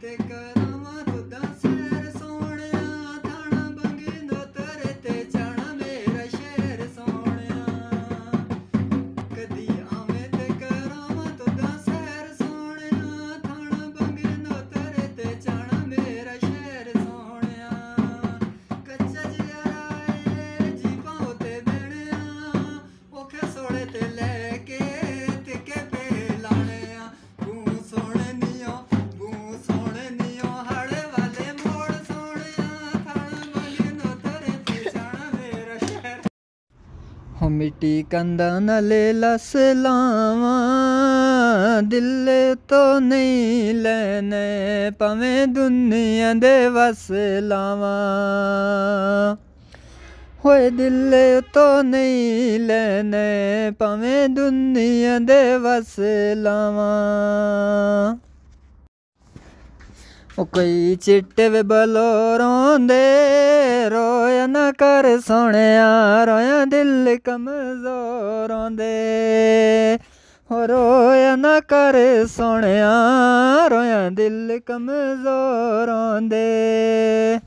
ਤੇ ਕਰਾਵਾਂ ਤੁਦਾ ਸੈਰ ਸੋਹਣਿਆ, ਥਾਣਾ ਬੰਗੇ ਨੋ ਤੇ ਜਾਣਾ ਮੇਰਾ ਸ਼ਹਿਰ ਸੋਹਣਿਆ। ਕਦੀ ਆਵੇਂ ਤੇ ਕਰਾਵਾਂ ਤੁਦਾ ਸੈਰ ਸੋਹਣਿਆ, ਥਾਣਾ ਬੰਗੇ ਨੋ ਤਰੇ ਤੇ ਜਾਣਾ ਮੇਰਾ ਸ਼ਹਿਰ ਸੋਹਣਿਆ। ਕੱਚਾ ਜਿਹਾ ਏ ਜੀਵਾਂ ਉਤੇ ਬਹਿਣਿਆ ਔਖੇ ਸੋੜੇ ਤੇ ਲੈ ਹੋ ਮਿੱਟੀ ਕੰਦਾ ਨਲੇ ਲਸ ਲਾਵਾਂ। ਦਿਲ ਤੋਂ ਨਹੀਂ ਲੈਨੇ ਭਾਵੇਂ ਦੁਨੀਆ ਦੇ ਵਸ ਲਾਵਾਂ। ਹੋਏ ਦਿਲ ਤੋਂ ਨਹੀਂ ਲੈਨੇ ਭਾਵੇਂ ਦੁਨੀਆ ਦੇ ਵਸ ਲਾਵਾਂ। ਉਹ ਕਈ ਚਿੱਟੇ ਵੇ ਬਲੋ ਰੋਂਦੇ ਰੋਇਆ ਨਾ ਕਰ ਸੋਹਣਿਆ, ਰੋਇਆ ਦਿਲ ਕਮਜ਼ੋਰ ਦੇ। ਹੋ ਰੋਇਆ ਨਾ ਕਰ ਸੋਹਣਿਆ, ਰੋਇਆ ਦਿਲ ਕਮਜ਼ੋਰ ਦੇ।